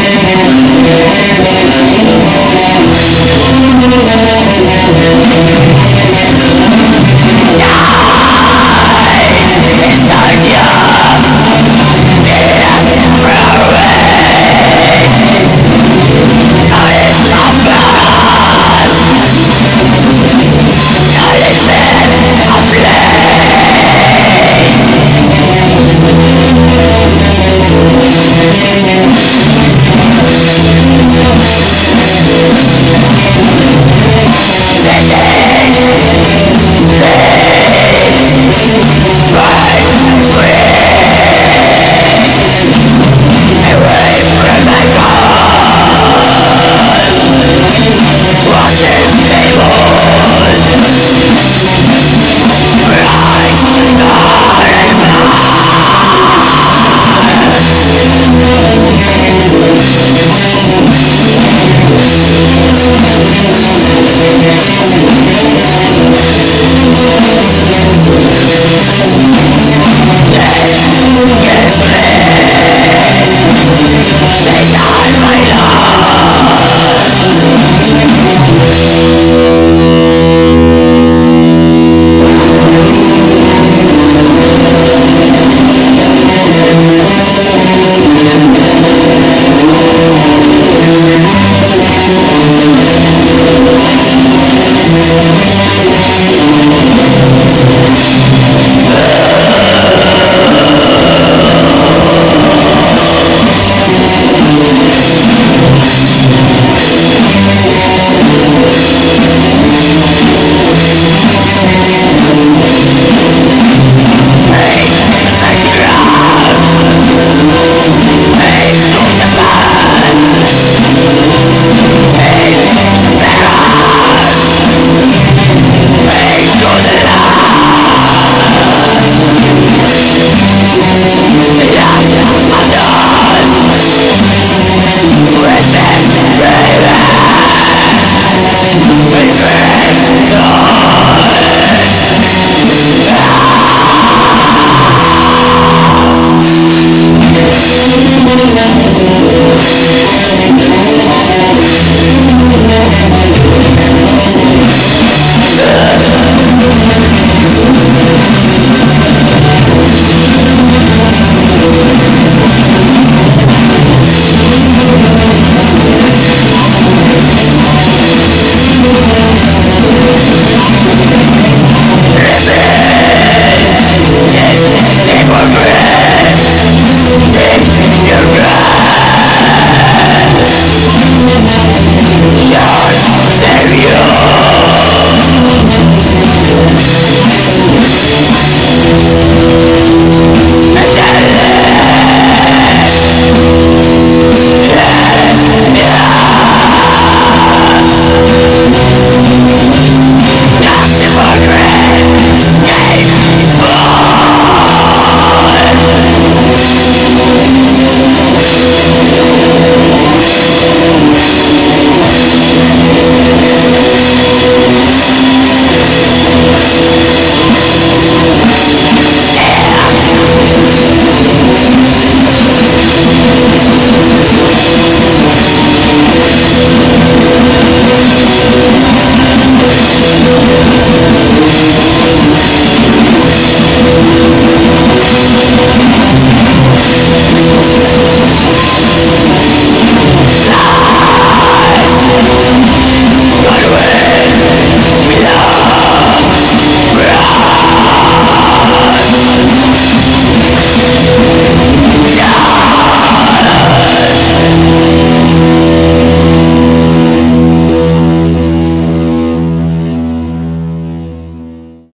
Die! Thank